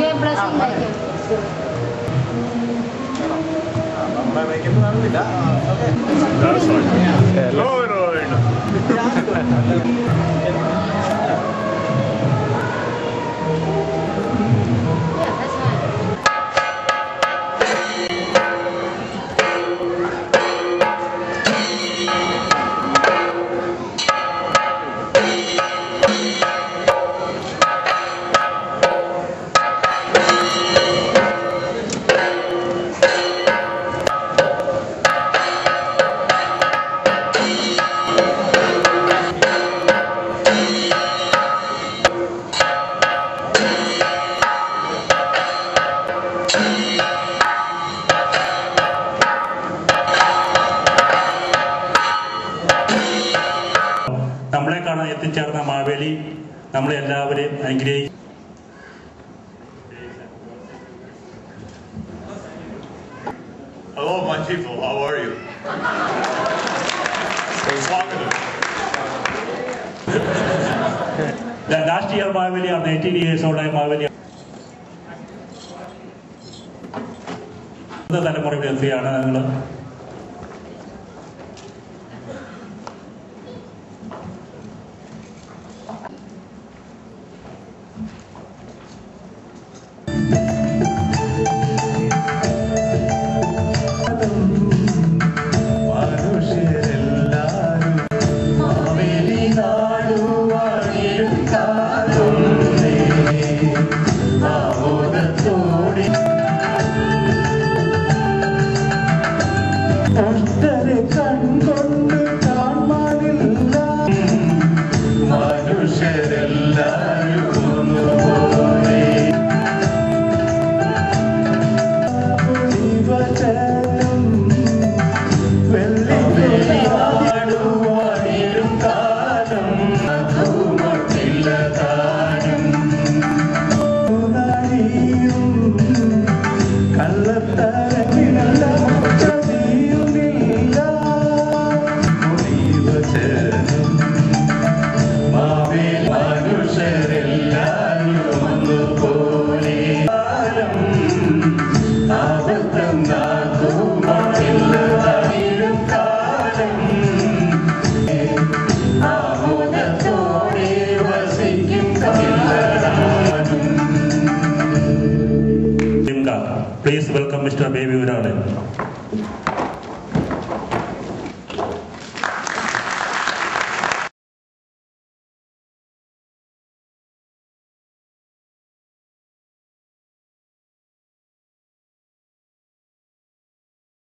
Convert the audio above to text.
ये brushing That's. Hello, Roy. നമ്മളെ കാണാൻ എത്തിച്ചേർന്ന മാവേലി നമ്മളെ എല്ലാവരെയും അനുഗ്രഹിക്കും Hello, my people. How are you? the last Swagatam. Last year മാവേലിയാണ് eighteen years old Maveli തലമുറയിൽ എത്തിയാണ് നിങ്ങൾ Please welcome Mr. Baby Virale.